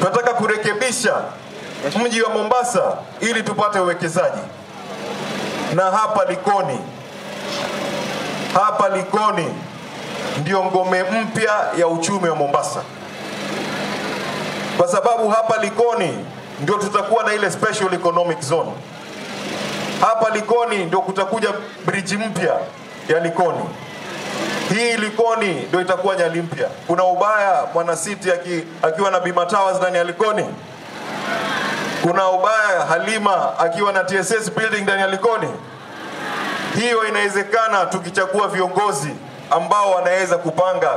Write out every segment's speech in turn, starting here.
tunataka kurekebisha mji wa Mombasa ili tupate uwekezaji, na hapa Likoni, hapa Likoni ndio ngome mpya ya uchumi wa Mombasa, kwa sababu hapa Likoni ndio tutakuwa na ile special economic zone. Hapa Likoni ndio kutakuja bridge mpya ya Likoni. Hii Likoni ndio itakuwa Nyali mpya. Kuna ubaya mwana city aki, akiwa na Bima Towers ndani ya Likoni? Kuna ubaya Halima akiwa na TSS building ndani ya Likoni? Hiyo inawezekana tukichagua viongozi ambao wanaweza kupanga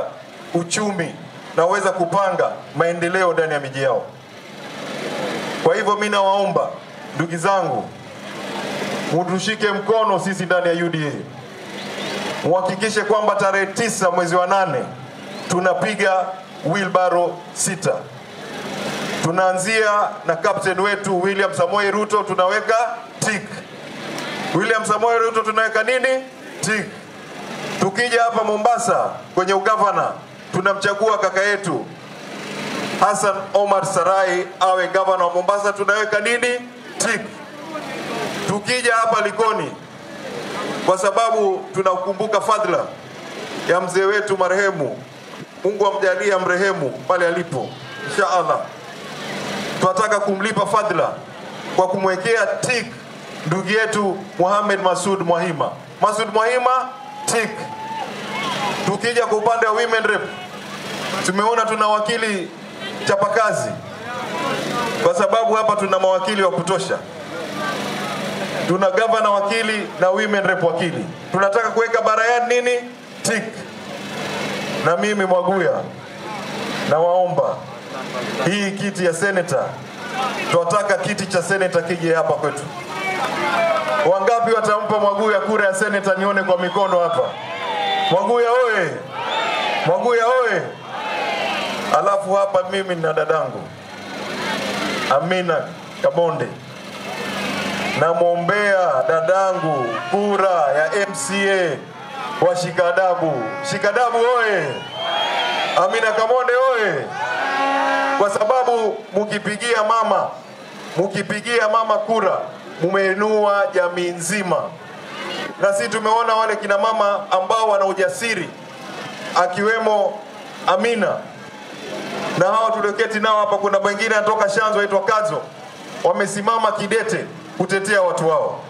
uchumi na waweza kupanga maendeleo ndani ya miji yao. Kwa hivyo mimi nawaomba ndugu zangu, mutushike mkono sisi ndani ya UDA, muhakikishe kwamba tarehe tisa mwezi wa nane tunapiga wheelbarrow sita. Tunaanzia na captain wetu William Samoei Ruto, tunaweka tik. William Samoei Ruto tunaweka nini? Tik. Tukija hapa Mombasa kwenye ugavana, tunamchagua kaka yetu Hassan Omar Sarai awe gavana wa Mombasa, tunaweka nini? Tik. Tukija hapa Likoni, kwa sababu tunakumbuka fadhila ya mzee wetu marehemu, Mungu amjalie amrehemu pale alipo, insha Allah. Tunataka kumlipa fadhila kwa kumwekea tik ndugu yetu Muhammad Masud Mwahima. Masud Mwahima tik. Tukija kwa upande wa women rep, tumeona tuna wakili chapakazi, kwa sababu hapa tuna mawakili wa kutosha. Tuna gavana wakili na women rep wakili. Tunataka kuweka barayani nini tik. Na mimi Mwaguya nawaomba hii kiti ya seneta, tunataka kiti cha seneta kije hapa kwetu. Wangapi watampa Mwaguya kura ya seneta? Nione kwa mikono hapa. Mwaguya oye! Mwaguya oye! Alafu hapa mimi na dadangu Amina Kabonde, namwombea dadangu kura ya MCA wa Shikadabu. Shikadabu oye! Amina Kamonde oye! Kwa sababu mukipigia mama, mukipigia mama kura, mumeinua jamii nzima, na sisi tumeona wale kina mama ambao wana ujasiri akiwemo Amina na hawa tulioketi nao hapa, kuna wengine anatoka Shanzu aitwa Kazo, wamesimama kidete kutetea watu wao.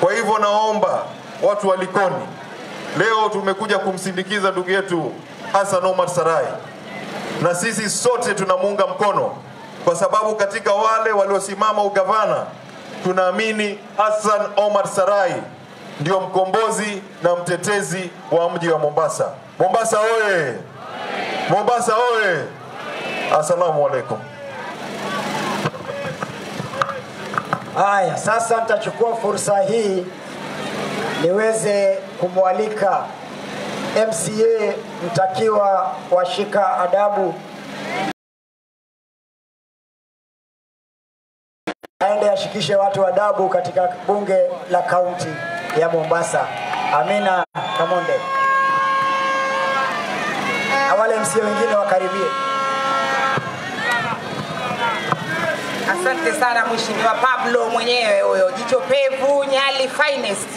Kwa hivyo naomba watu wa Likoni, leo tumekuja kumsindikiza ndugu yetu Hassan Omar Sarai, na sisi sote tunamuunga mkono kwa sababu katika wale waliosimama ugavana tunaamini Hassan Omar Sarai ndio mkombozi na mtetezi wa mji wa Mombasa. Mombasa oye! Mombasa oye! Assalamu alaikum. Haya, sasa nitachukua fursa hii niweze kumwalika MCA mtakiwa washika adabu aende ashikishe watu adabu katika bunge la kaunti ya Mombasa. Amina Kamonde, awale wale MCA wengine wakaribie. Asante sana Mheshimiwa Pablo mwenyewe huyo, jicho pevu Nyali finest.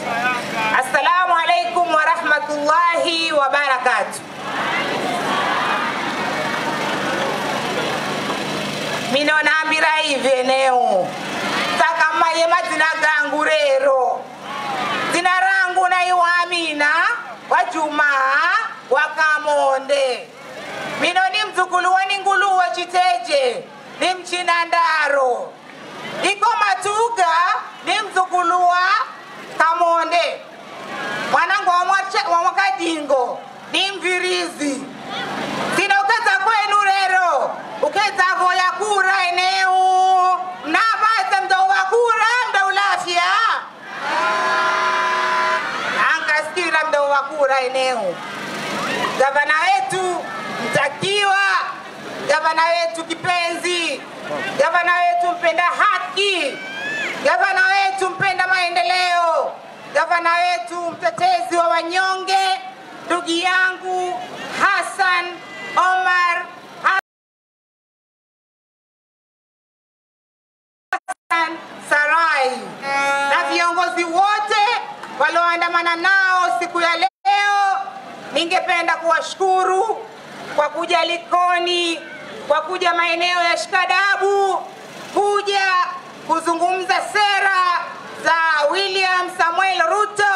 Assalamu alaikum wa rahmatullahi wa barakatuh. Mino nambira hivi eneo. Takamaye mazina gangu rero. Zina rangu naiwa Amina wa Jumaa wa Kamonde. Mino ni mzukulu wa Ninguluwe Chiteje ni mchina ndaro iko Matuga ni mzukulu wa gavana wetu mtetezi wa wanyonge, ndugu yangu Hassan Omar Hassan Sarai. Na viongozi wote walioandamana nao siku ya leo, ningependa kuwashukuru kwa kuja Likoni, kwa kuja maeneo ya Shikadabu, kuja kuzungumza sera za William Samuel Ruto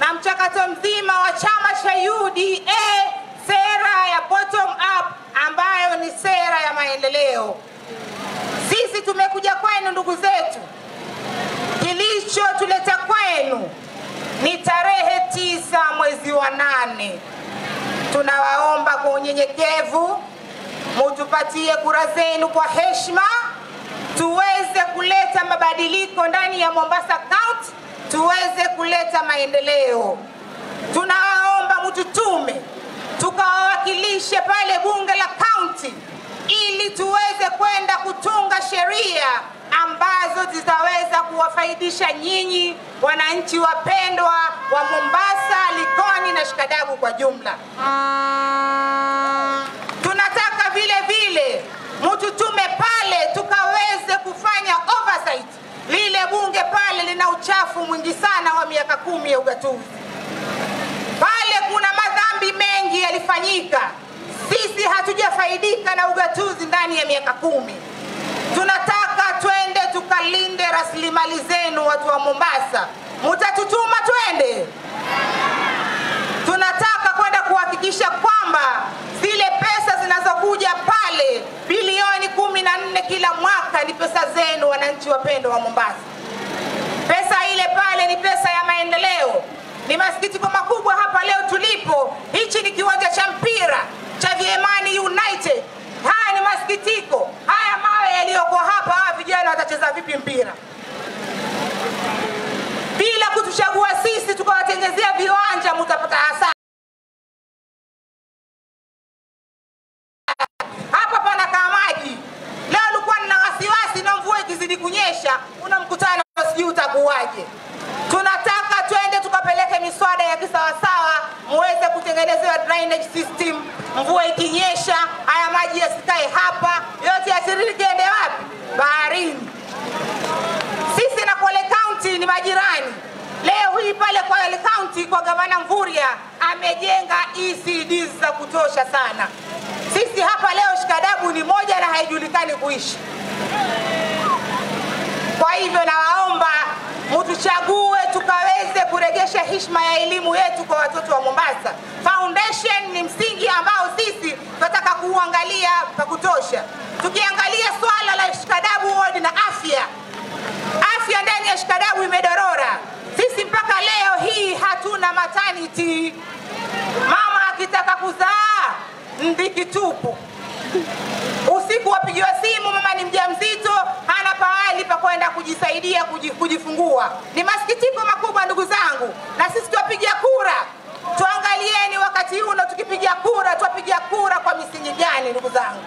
na mchakato mzima wa chama cha UDA, sera ya bottom up ambayo ni sera ya maendeleo. Sisi tumekuja kwenu ndugu zetu, kilichotuleta kwenu ni tarehe tisa mwezi wa nane. Tunawaomba kwa unyenyekevu mutupatie kura zenu kwa heshima, tuweze kuleta mabadiliko ndani ya Mombasa County, tuweze kuleta maendeleo. Tunawaomba mtutume tukawawakilishe pale bunge la kaunti, ili tuweze kwenda kutunga sheria ambazo zitaweza kuwafaidisha nyinyi wananchi wapendwa wa Mombasa, Likoni na Shikadabu kwa jumla. Tunataka vile vile mututume pale tukaweze kufanya oversight. Lile bunge pale lina uchafu mwingi sana wa miaka kumi ya ugatuzi. Pale kuna madhambi mengi yalifanyika. Sisi hatujafaidika na ugatuzi ndani ya miaka kumi. Tunataka twende tukalinde rasilimali zenu, watu wa Mombasa. Mutatutuma twende? Tunataka kwenda kuhakikisha kwamba zile pesa zinazokuja pale bilioni kumi na nne kila mwaka ni pesa zenu, wananchi wapendwa wa Mombasa. Pale ni pesa ya maendeleo. Ni masikitiko makubwa hapa leo tulipo, hichi ni kiwanja cha mpira cha Viemani United. Haya ni masikitiko. Haya mawe yaliyoko hapa, hawa vijana watacheza vipi mpira bila kutuchagua sisi tukawatengezea viwanja? Mutapata hasara. Hapa panakaa maji. Leo nilikuwa nina wasiwasi na mvua ikizidi kunyesha, una mkutano sijui utakuwaje. Tunataka twende tukapeleke miswada ya kisawasawa, muweze kutengenezewa drainage system. Mvua ikinyesha, haya maji yasikae hapa, yote yatiririke ende wapi? Baharini. Sisi na Kwale County ni majirani. Leo hii pale Kwale County kwa gavana Mvurya amejenga ECDs za kutosha sana. Sisi hapa leo Shikadabu ni moja na haijulikani kuishi. Kwa hivyo nawaomba mutuchague kuregesha heshima ya elimu yetu kwa watoto wa Mombasa. Foundation ni msingi ambao sisi tunataka kuuangalia pa kutosha. Tukiangalia swala la Shikadabu ward na afya, afya ndani ya Shikadabu imedorora. Sisi mpaka leo hii hatuna maternity. Mama akitaka kuzaa ndiki tupu usiku wapigiwa simu, mama ni mjamzito, hana pahali pa kwenda kujisaidia kujifungua. Ni masikitiko makubwa ndugu zangu, na sisi tuwapigia kura, tuangalieni wakati huu na tukipiga kura, tuwapigia kura kwa misingi gani? Ndugu zangu,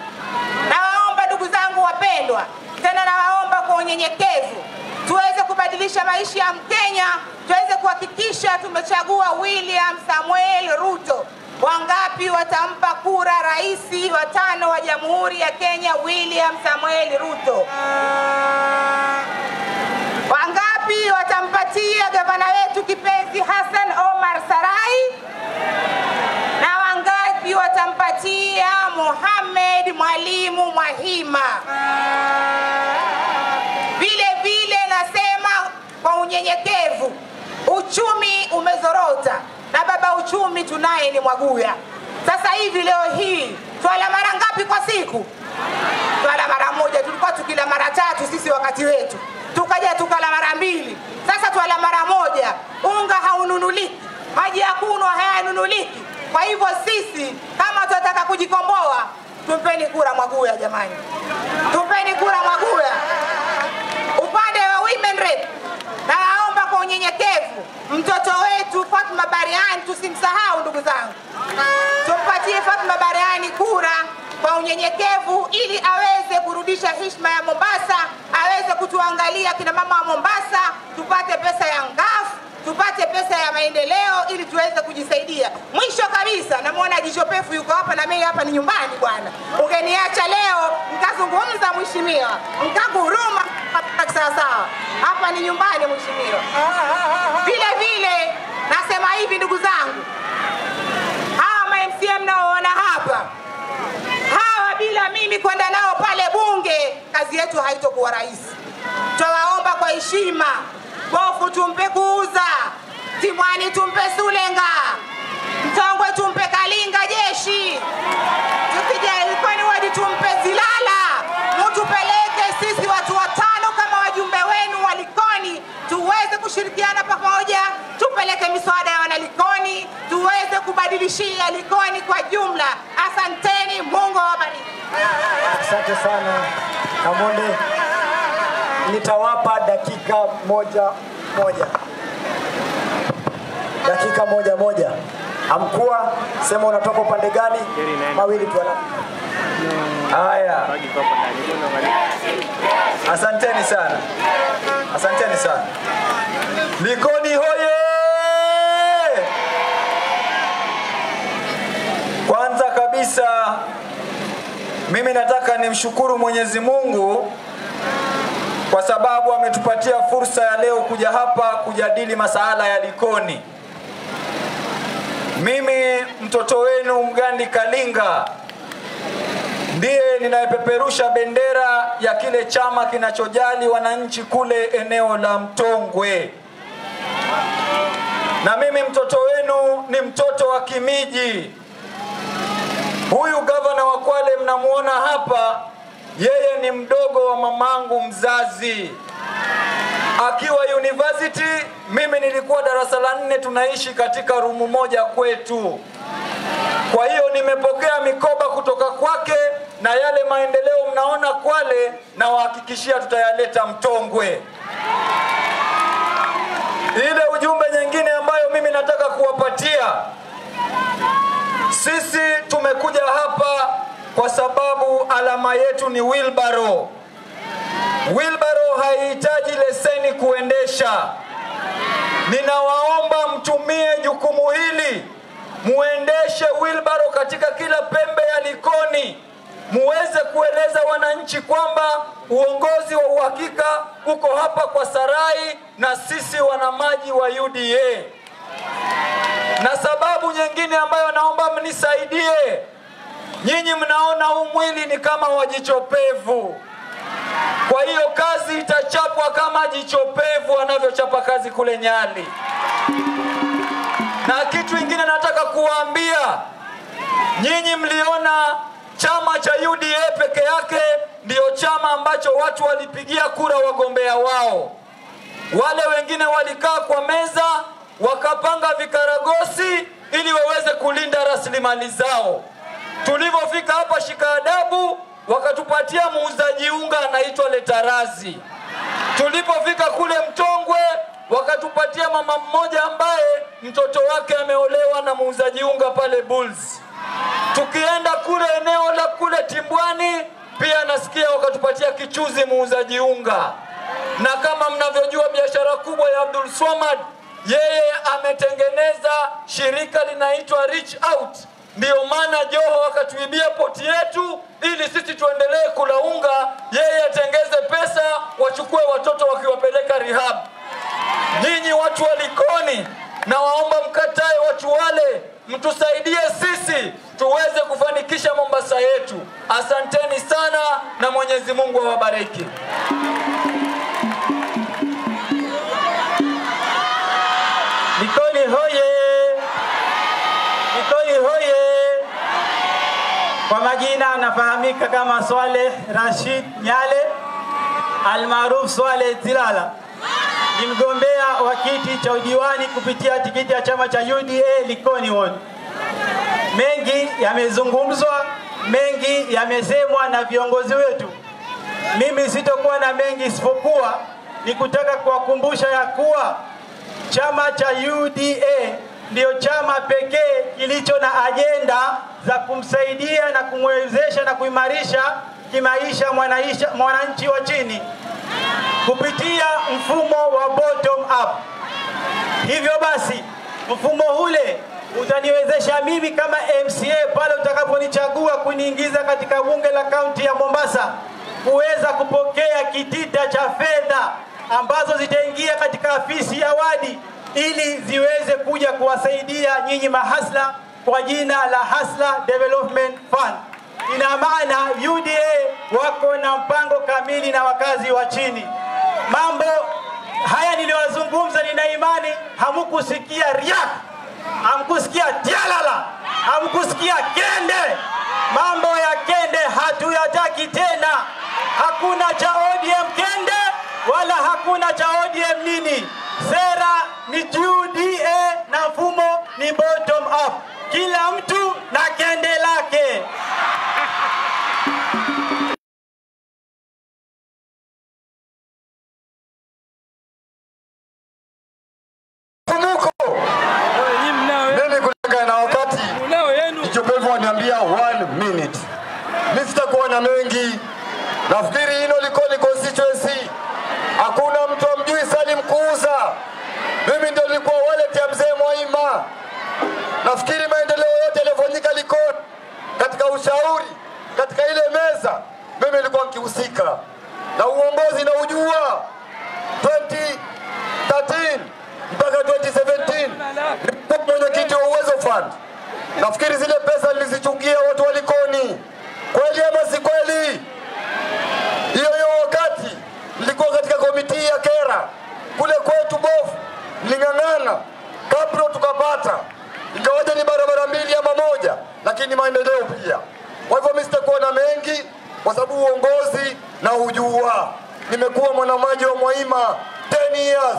nawaomba ndugu zangu wapendwa, tena nawaomba kwa unyenyekevu tuweze kubadilisha maisha ya Mkenya, tuweze kuhakikisha tumechagua William Samuel Ruto. Wangapi watampa kura rais wa tano wa Jamhuri ya Kenya William Samuel Ruto? Wangapi watampatia gavana wetu kipenzi Hassan Omar Sarai? Na wangapi watampatia Mohamed Mwalimu Mwahima? Vile vile nasema kwa unyenyekevu, uchumi umezorota na baba uchumi tunaye ni Mwaguya. Sasa hivi leo hii twala mara ngapi kwa siku? Twala mara moja. Tulikuwa tukila mara tatu sisi wakati wetu, tukaja tukala mara mbili, sasa twala mara moja. Unga haununuliki, maji ya kunywa hayanunuliki. Kwa hivyo sisi kama tunataka kujikomboa, tumpeni kura Mwaguya jamani, tumpeni kura Mwaguya upande wa women rep naomba kwa unyenyekevu mtoto wetu Fatma tusimsahau ndugu zangu, tumpatie Fatma barani kura kwa unyenyekevu ili aweze kurudisha heshima ya Mombasa, aweze kutuangalia kina mama wa Mombasa, tupate pesa ya ngafu tupate pesa ya maendeleo ili tuweze kujisaidia. Mwisho kabisa, namwona Jishopefu yuko hapa na mimi hapa ni nyumbani bwana. Ungeniacha leo nikazungumza mheshimiwa, nikaguruma sawa sawa, hapa ni nyumbani mheshimiwa. Vile vile nase nasema hivi ndugu zangu, hawa ma MCA mnaoona hapa, hawa bila mimi kwenda nao pale bunge, kazi yetu haitokuwa rahisi. Twawaomba kwa heshima, Bofu tumpe Kuuza, Timwani tumpe Sulenga, Mtongwe tumpe Kalinga jeshi, tukija miswada ya wanalikoni, tuweze kubadilishia Likoni kwa jumla. Asanteni, Mungu awabariki. Asante sana Kamonde, nitawapa dakika moja moja, dakika moja moja. Amkua, sema unatoka upande gani? Mawili tu. Haya, asanteni sana, asanteni sana. Likoni hoye! Kwanza kabisa mimi nataka nimshukuru Mwenyezi Mungu kwa sababu ametupatia fursa ya leo kuja hapa kujadili masala ya Likoni. Mimi mtoto wenu Mgandi Kalinga ndiye ninayepeperusha bendera ya kile chama kinachojali wananchi kule eneo la Mtongwe. Na mimi mtoto wenu ni mtoto wa Kimiji. Huyu gavana wa Kwale mnamwona hapa, yeye ni mdogo wa mamangu mzazi. Akiwa university, mimi nilikuwa darasa la nne, tunaishi katika rumu moja kwetu. Kwa hiyo nimepokea mikoba kutoka kwake na yale maendeleo mnaona Kwale, na wahakikishia tutayaleta Mtongwe. Ile ujumbe nyingine ambayo mimi nataka kuwapatia, sisi tumekuja hapa kwa sababu alama yetu ni wilbaro. Wheelbarrow haihitaji leseni kuendesha. Ninawaomba mtumie jukumu hili, muendeshe wilbaro katika kila pembe ya Likoni, muweze kueleza wananchi kwamba uongozi wa uhakika uko hapa kwa Sarai na sisi wana maji wa UDA. Na sababu nyingine ambayo naomba mnisaidie, nyinyi mnaona huu mwili ni kama wa jicho pevu. Kwa hiyo kazi itachapwa kama jichopevu anavyochapa kazi kule Nyali. Na kitu ingine nataka kuwaambia nyinyi, mliona chama cha UDA peke yake ndiyo chama ambacho watu walipigia kura wagombea wao. Wale wengine walikaa kwa meza wakapanga vikaragosi kulinda rasilimali zao. Tulivyofika hapa shika adabu wakatupatia muuzaji unga anaitwa Letarazi. Tulipofika kule Mtongwe wakatupatia mama mmoja ambaye mtoto wake ameolewa na muuzaji unga pale Bulls. Tukienda kule eneo la kule Timbwani pia nasikia wakatupatia kichuzi muuzaji unga, na kama mnavyojua biashara kubwa ya Abdul Swamad, yeye ametengeneza shirika linaitwa Reach Out. Ndiyo maana Joho wakatuibia poti yetu ili sisi tuendelee kulaunga, yeye atengeze pesa, wachukue watoto wakiwapeleka rehab. Nyinyi watu wa Likoni, na waomba mkatae watu wale, mtusaidie sisi tuweze kufanikisha Mombasa yetu. Asanteni sana na Mwenyezi Mungu awabariki. Kwa majina anafahamika kama swale Rashid Nyale almaarufu swale Zilala. Ni mgombea wa kiti cha udiwani kupitia tikiti ya chama cha UDA Likoni Ward. Mengi yamezungumzwa, mengi yamesemwa na viongozi wetu. Mimi sitokuwa na mengi isipokuwa ni kutaka kuwakumbusha ya kuwa chama cha UDA ndiyo chama pekee kilicho na ajenda za kumsaidia na kumwezesha na kuimarisha kimaisha mwananchi wa chini kupitia mfumo wa bottom up. Hivyo basi mfumo ule utaniwezesha mimi kama MCA pale utakaponichagua kuniingiza katika bunge la kaunti ya Mombasa kuweza kupokea kitita cha fedha ambazo zitaingia katika afisi ya wadi ili ziweze kuja kuwasaidia nyinyi mahasla kwa jina la Hasla Development Fund. Ina maana UDA wako na mpango kamili na wakazi wa chini. Mambo haya niliyozungumza, nina imani hamkusikia riak, hamkusikia tialala, hamkusikia kende. Mambo ya kende hatuyataki tena. Hakuna cha ODM kende wala hakuna cha ODM nini. Sera ni UDA na mfumo ni bottom up, kila mtu na kende lake. Waniambia one minute. Mengi. Nafikiri hilo liko ni constituency. Hakuna mtu amjui Salim Kuuza. Mimi ndio nilikuwa wallet ya mzee Mwaima. Nafikiri maendeleo yote yaliyofanyika Likoni katika ushauri, katika ile meza, nikihusika na uongozi na ujua 2013 mpaka 2017 nilikuwa mwenyekiti wa Uwezo Fund. Nafikiri zile pesa nilizichungia watu wa Likoni, kweli ama si kweli? Hiyo hiyo wakati nilikuwa katika komiti ya kera kule kwetu Bofu, niling'ang'ana Kapro tukapata, ingawaje ni barabara mbili ama moja, lakini maendeleo pia. Kwa hivyo mimi sitakuwa na mengi, kwa sababu uongozi na hujua. Nimekuwa mwanamaji wa Mwaima 10 years,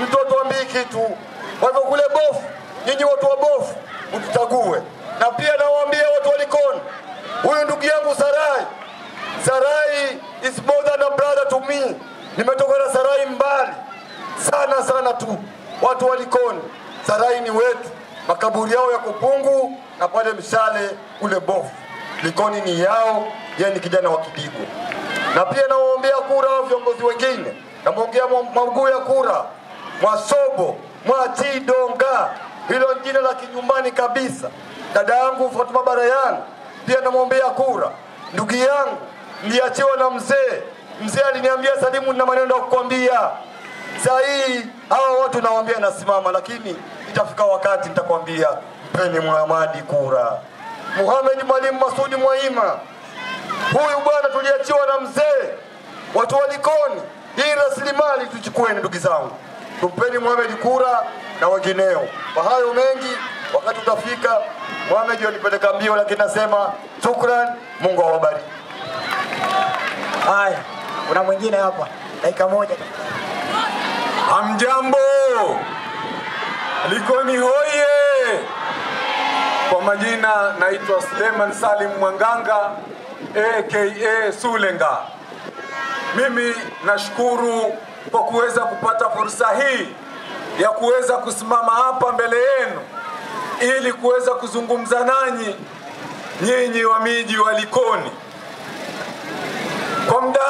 mtoto ambii mbii kitu. Kwa hivyo kule Bofu, nyinyi watu wa Bofu mtuchague, na pia nawaambia watu wa Likoni, huyu ndugu yangu Sarai Sarai is more than a brother to me. Nimetoka na Sarai mbali sana sana tu, watu wa Likoni. Sarai ni wetu, makaburi yao ya kupungu na pale Mshale kule Bofu. Likoni ni yao, yeye ni kijana wa Kidigo. Na pia nawaombea kura viongozi wengine, namwongea maguu ya kura Mwasobo, Mwachidonga, hilo jina la kinyumbani kabisa. Dada yangu Fatuma Barayan pia namwombea kura. Ndugu yangu niliachiwa na mzee, mzee aliniambia Salimu, na maneno ya kukwambia. Saa hii hawa watu nawaambia nasimama, lakini itafika wakati nitakwambia mpeni Muhamadi kura. Muhamed Mwalimu Masudi Mwaima, huyu bwana tuliachiwa na mzee, watu wa Likoni. Hii rasilimali tuchukueni, ndugu zangu, tumpeni Mohamed kura na wengineo. Kwa hayo mengi, wakati utafika. Mohamed alipeleka mbio, lakini nasema shukran, Mungu awabariki. Haya, kuna mwingine hapa, dakika moja. Hamjambo, Likoni hoye! Kwa majina naitwa Suleiman Salim Mwanganga aka Sulenga. Mimi nashukuru kwa kuweza kupata fursa hii ya kuweza kusimama hapa mbele yenu ili kuweza kuzungumza nanyi nyinyi wa miji wa Likoni. Kwa muda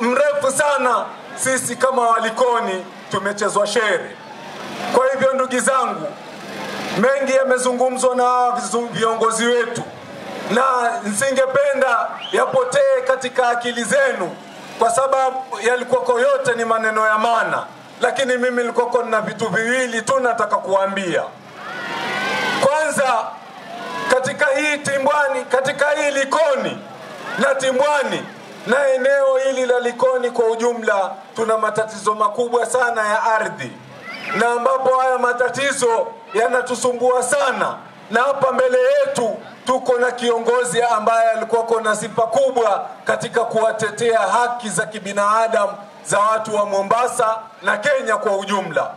mrefu sana sisi kama Walikoni tumechezwa shere. Kwa hivyo ndugu zangu, mengi yamezungumzwa na viongozi wetu, na nisingependa yapotee katika akili zenu, kwa sababu yalikuwako yote ni maneno ya maana, lakini mimi nilikuwako na vitu viwili tu nataka kuambia. Kwanza, katika hii Timbwani, katika hii Likoni na Timbwani na eneo hili la Likoni kwa ujumla, tuna matatizo makubwa sana ya ardhi, na ambapo haya matatizo yanatusumbua sana, na hapa mbele yetu tuko na kiongozi ambaye alikuwa na sifa kubwa katika kuwatetea haki za kibinadamu za watu wa Mombasa na Kenya kwa ujumla.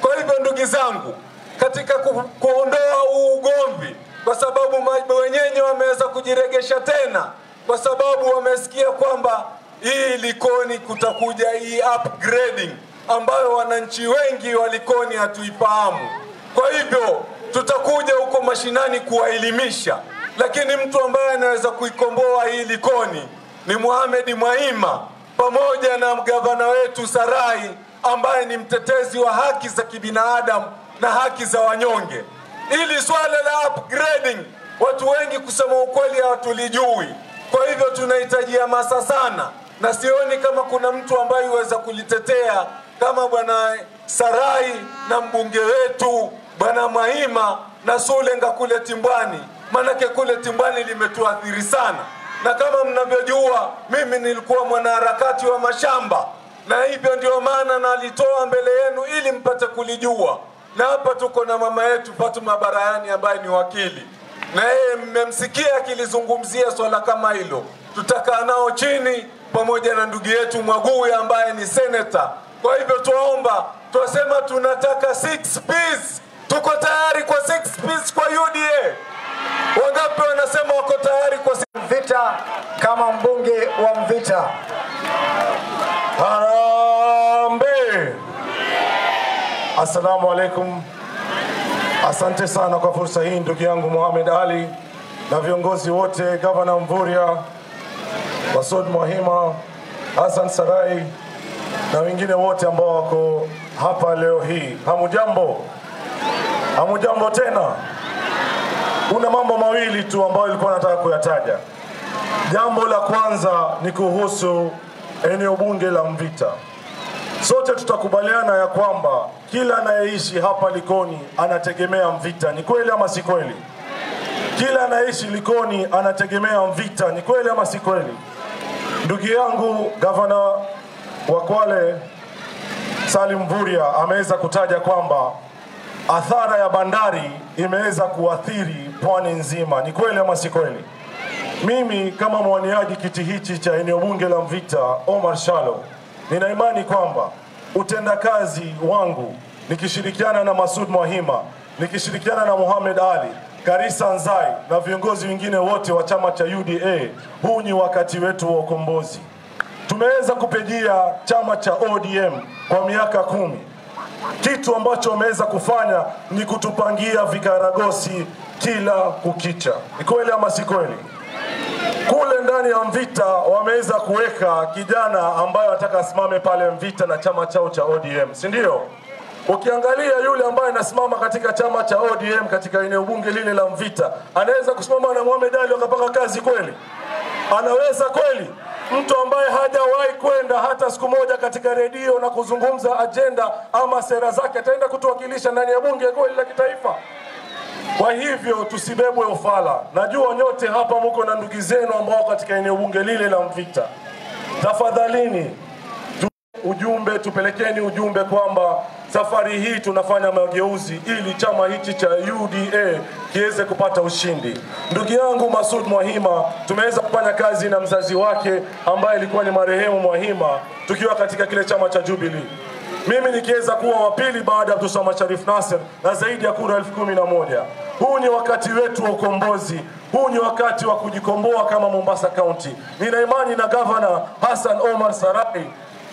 Kwa hivyo ndugu zangu, katika ku, kuondoa ugomvi, kwa sababu wenyenye wameweza kujiregesha tena, kwa sababu wamesikia kwamba hii Likoni kutakuja hii upgrading ambayo wananchi wengi wa Likoni hatuifahamu. Kwa hivyo tutakuja huko mashinani kuwaelimisha, lakini mtu ambaye anaweza kuikomboa hii Likoni ni Mohamed Mwaima pamoja na gavana wetu Sarai ambaye ni mtetezi wa haki za kibinadamu na haki za wanyonge. Ili swala la upgrading watu wengi kusema ukweli hawatulijui, kwa hivyo tunahitaji hamasa sana, na sioni kama kuna mtu ambaye huweza kulitetea kama bwana Sarai na mbunge wetu bwana Mwahima na Sulenga kule Timbwani, manake kule Timbwani limetuathiri sana, na kama mnavyojua mimi nilikuwa mwanaharakati wa mashamba, na hivyo ndio maana nalitoa mbele yenu ili mpate kulijua. Na hapa tuko na mama yetu Fatuma Barayani ambaye ni wakili, na yeye mmemsikia akilizungumzia swala kama hilo. Tutakaa nao chini pamoja na ndugu yetu Mwaguya ambaye ni seneta. Kwa hivyo tuwaomba, twasema tunataka six piece. Tuko tayari kwa six piece kwa UDA? Wangapi wanasema wako tayari kwa six Mvita kama mbunge wa Mvita. Harambee! Assalamu alaikum. Asante sana kwa fursa hii ndugu yangu Mohamed Ali na viongozi wote, Gavana Mvurya, Wasud Mwahima, Hassan Sarai na wengine wote ambao wako hapa leo hii. Hamujambo? Hamujambo tena? Kuna mambo mawili tu ambayo ilikuwa nataka kuyataja. Jambo la kwanza ni kuhusu eneo bunge la Mvita. Sote tutakubaliana ya kwamba kila anayeishi hapa Likoni anategemea Mvita. Ni kweli ama si kweli? Kila anayeishi Likoni anategemea Mvita. Ni kweli ama si kweli? Ndugu yangu gavana wa Kwale Salim Mvurya ameweza kutaja kwamba athara ya bandari imeweza kuathiri pwani nzima. Ni kweli ama si kweli? Mimi kama mwaniaji kiti hichi cha eneo bunge la Mvita, Omar Shalo, nina imani kwamba utendakazi wangu nikishirikiana na Masud Mwahima, nikishirikiana na Mohamed Ali, Karisa Nzai na viongozi wengine wote wa chama cha UDA, huu ni wakati wetu wa ukombozi. Tumeweza kupigia chama cha ODM kwa miaka kumi kitu ambacho wameweza kufanya ni kutupangia vikaragosi kila kukicha. Ni kweli ama si kweli? Kule ndani ya Mvita wameweza kuweka kijana ambaye anataka asimame pale Mvita na chama chao cha ODM, si ndio? Ukiangalia yule ambaye anasimama katika chama cha ODM katika eneo bunge lile la Mvita, anaweza kusimama na Mohamed Ali wakapanga kazi kweli? Anaweza kweli? Mtu ambaye hajawahi kwenda hata siku moja katika redio na kuzungumza ajenda ama sera zake, ataenda kutuwakilisha ndani ya bunge kweli la kitaifa? Kwa hivyo tusibebwe ufala. Najua nyote hapa muko na ndugu zenu ambao katika eneo bunge lile la Mvita. Tafadhalini ujumbe, tupelekeni ujumbe kwamba safari hii tunafanya mageuzi ili chama hichi cha UDA kiweze kupata ushindi. Ndugu yangu Masud Mwahima, tumeweza kufanya kazi na mzazi wake ambaye alikuwa ni marehemu Mwahima tukiwa katika kile chama cha Jubilee mimi nikiweza kuwa wa pili baada ya Abdulswamad Sharif Nasser na zaidi ya kura elfu kumi na moja. Huu ni wakati wetu wa ukombozi, huu ni wakati wa kujikomboa kama Mombasa County. Nina imani na gavana Hassan Omar Sarai,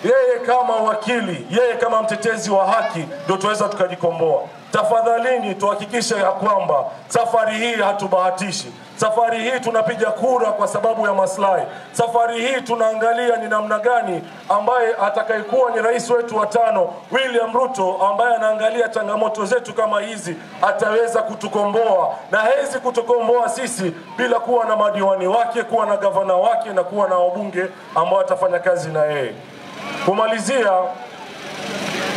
yeye kama wakili, yeye kama mtetezi wa haki, ndio tunaweza tukajikomboa. Tafadhalini tuhakikishe ya kwamba safari hii hatubahatishi. Safari hii tunapiga kura kwa sababu ya maslahi. Safari hii tunaangalia ni namna gani ambaye atakayekuwa ni rais wetu wa tano William Ruto, ambaye anaangalia changamoto zetu kama hizi, ataweza kutukomboa, na hawezi kutukomboa sisi bila kuwa na madiwani wake, kuwa na gavana wake na kuwa na wabunge ambao watafanya kazi na yeye. Kumalizia,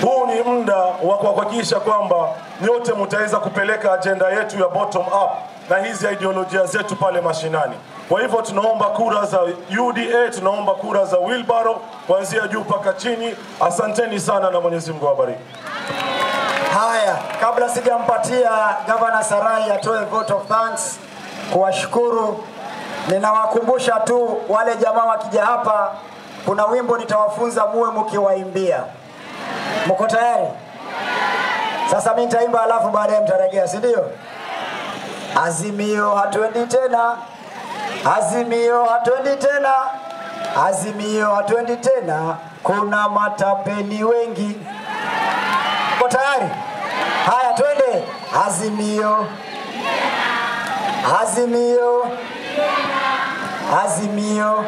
huu ni muda wa kuhakikisha kwamba nyote mtaweza kupeleka ajenda yetu ya bottom up na hizi ideolojia zetu pale mashinani. Kwa hivyo tunaomba kura za UDA, tunaomba kura za Wilbaro kuanzia juu mpaka chini. Asanteni sana na Mwenyezi Mungu awabariki. Haya, kabla sijampatia gavana Sarai atoe vote of thanks kuwashukuru, ninawakumbusha tu wale jamaa wakija hapa, kuna wimbo nitawafunza muwe mkiwaimbia. Mko tayari? Sasa mimi nitaimba alafu baadaye mtaregea, si ndio? Azimio hatuendi tena, Azimio hatuendi tena, Azimio hatuendi tena, kuna matapeli wengi. Mko tayari? Haya, twende. Azimio, Azimio, Azimio,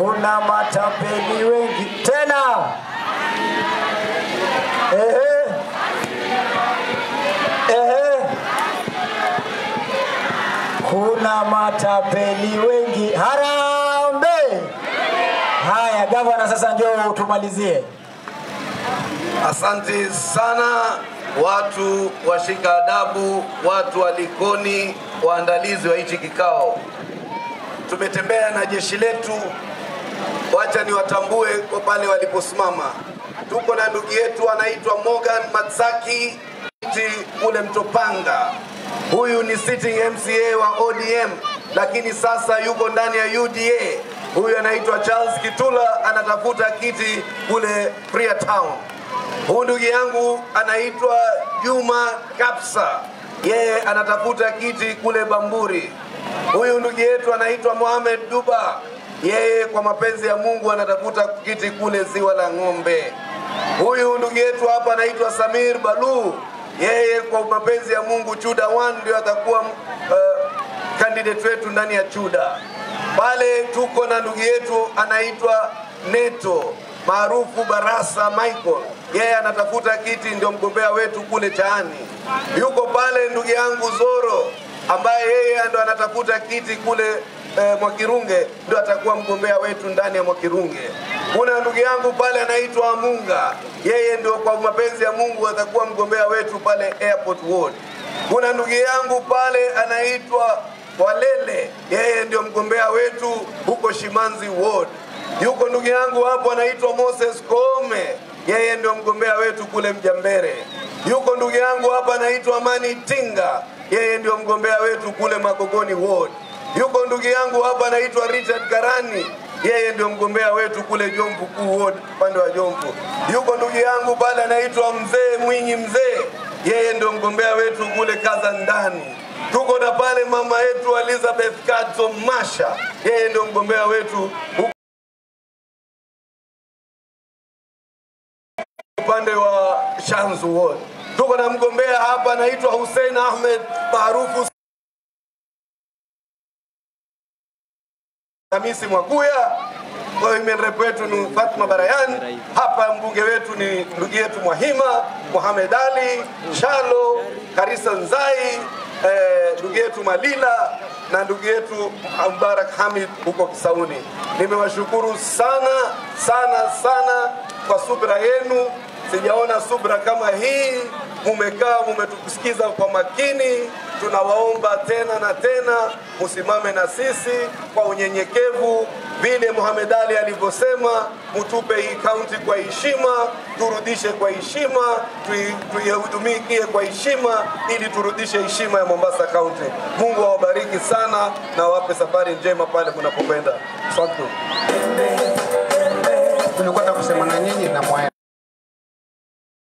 kuna matapeli wengi tena. Ehe, ehe, kuna matapeli wengi. harambe. Haya, gavana, sasa njoo tumalizie. Asante sana watu washika adabu, watu wa Likoni, waandalizi wa hichi kikao. Tumetembea na jeshi letu, wacha niwatambue kwa pale waliposimama. Tuko na ndugu yetu anaitwa Morgan Matsaki kule Mtopanga. Huyu ni sitting MCA wa ODM, lakini sasa yuko ndani ya UDA. Huyu anaitwa Charles Kitula, anatafuta kiti kule Freetown. Huyu ndugu yangu anaitwa Juma Kapsa, yeye anatafuta kiti kule Bamburi. Huyu ndugu yetu anaitwa Mohamed Duba, yeye kwa mapenzi ya Mungu anatafuta kiti kule Ziwa la Ng'ombe. Huyu ndugu yetu hapa anaitwa Samir Balu, yeye kwa mapenzi ya Mungu Chuda 1 ndio atakuwa uh, candidate wetu ndani ya Chuda. Pale tuko na ndugu yetu anaitwa Neto maarufu Barasa Michael, yeye anatafuta kiti, ndio mgombea wetu kule Chaani. Yuko pale ndugu yangu Zoro ambaye yeye ndo anatafuta kiti kule eh, Mwakirunge, ndio atakuwa mgombea wetu ndani ya Mwakirunge. Kuna ndugu yangu pale anaitwa Amunga, yeye ndio kwa mapenzi ya Mungu atakuwa mgombea wetu pale Airport Ward. Kuna ndugu yangu pale anaitwa Walele, yeye ndio mgombea wetu huko Shimanzi Ward. Yuko ndugu yangu hapo anaitwa Moses Kome, yeye ndio mgombea wetu kule Mjambere. Yuko ndugu yangu hapa anaitwa Amani Tinga, yeye ndio mgombea wetu kule Magogoni Ward. Yuko ndugu yangu hapa anaitwa Richard Karani, yeye ndio mgombea wetu kule Jomvu Kuu Ward, upande wa Jomvu. Yuko ndugu yangu pale anaitwa Mzee Mwinyi Mzee, yeye ndio mgombea wetu kule Kaza Ndani. Tuko na pale mama yetu Elizabeth Kato Masha, yeye ndio mgombea wetu upande wa Shanzu Ward. Tuko na mgombea hapa anaitwa Hussein Ahmed maarufu Hamisi Mwaguya. Women rep wetu ni Fatma barayani Hapa mbunge wetu ni ndugu yetu Mwahima Mohamed Ali Shalo Karisa Nzai, eh, ndugu yetu Malila na ndugu yetu Mubarak Hamid huko Kisauni. Nimewashukuru sana sana sana kwa subra yenu. Sijaona subra kama hii. Mumekaa mumetusikiza kwa makini. Tunawaomba tena na tena musimame na sisi kwa unyenyekevu, vile Muhammad Ali alivyosema, mutupe hii kaunti kwa heshima, turudishe kwa heshima, tuihudumikie kwa heshima, ili turudishe heshima ya Mombasa Kaunti. Mungu awabariki sana na wape safari njema pale mnapokwenda. Asante. Tulikwenda kusema na nyinyi na